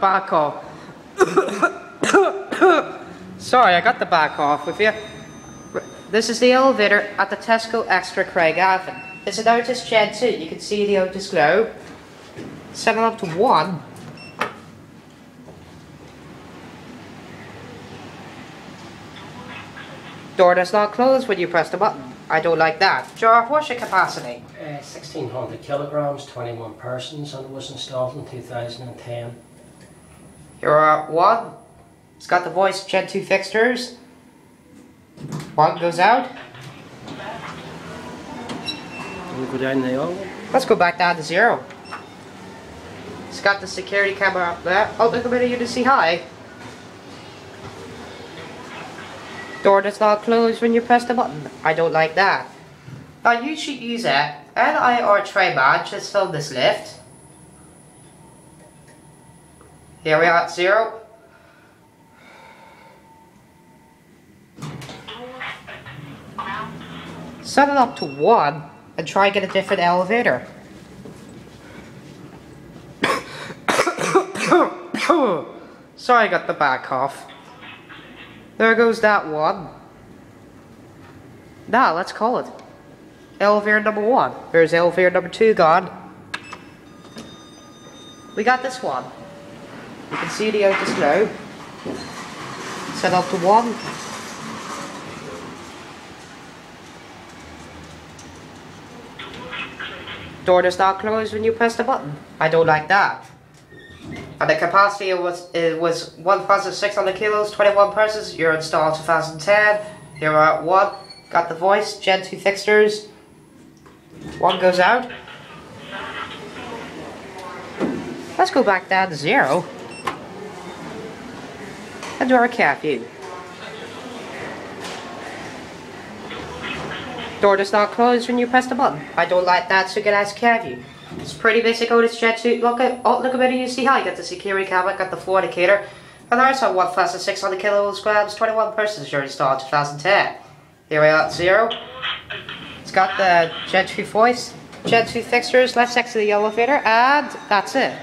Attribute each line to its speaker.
Speaker 1: back off. Sorry, I got the back off with you. This is the elevator at the Tesco Extra Craigavon. It's an Otis Gen 2. You can see the Otis globe. Seven up to 1. Door does not close when you press the button. I don't like that. Jar, what's your capacity?
Speaker 2: Uh, 1600 kilograms, 21 persons, and it was installed in 2010.
Speaker 1: Here are one. It's got the voice Gen 2 fixtures. One goes out.
Speaker 2: Go down the other
Speaker 1: Let's go back down to zero. It's got the security camera up there. Oh, look a minute, you to see high. Door does not close when you press the button. I don't like that. Now, YouTube user NIR Trainman just filmed this lift. Here we are at zero. Set it up to one and try and get a different elevator. Sorry I got the back cough. There goes that one. Now, let's call it. Elevator number one. There's elevator number two gone. We got this one. You can see the Otis globe. Set up to one. Door does not close when you press the button. I don't like that. And the capacity was it was 1,600 kilos, 21 persons. You're installed 2010. Here are one. Got the voice, Gen 2 fixtures. One goes out. Let's go back down to zero. And do our cab view. Door does not close when you press the button. I don't like that, so get as cab view. It's pretty basic Otis Gen 2. Look at oh look at it you see how you got the security camera, got the floor indicator. And there's our 1,600 kilograms, 21 persons you're installed 2010. Here we are at zero. It's got the Gen 2 voice, Gen 2 fixtures, left next to the elevator, and that's it.